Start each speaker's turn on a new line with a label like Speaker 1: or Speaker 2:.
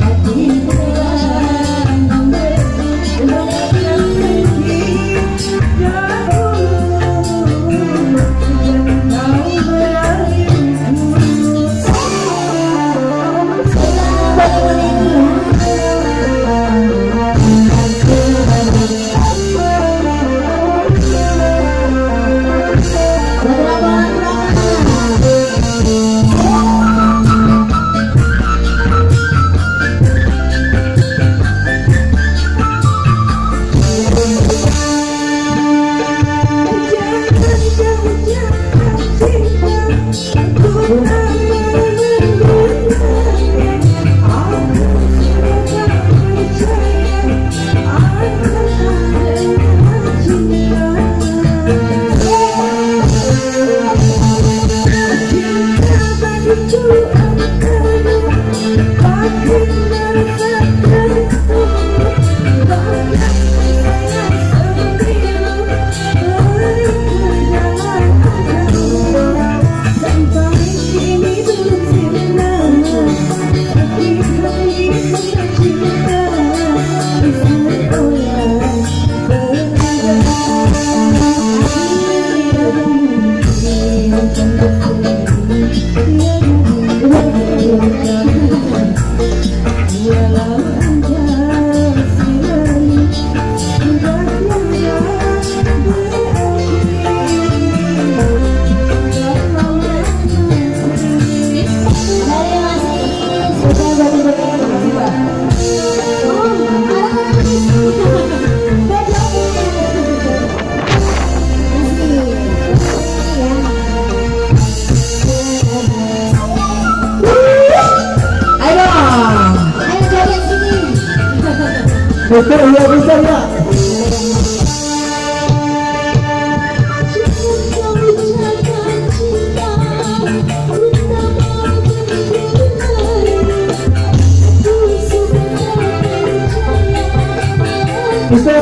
Speaker 1: 来一个。Mister ya Mister ya Mister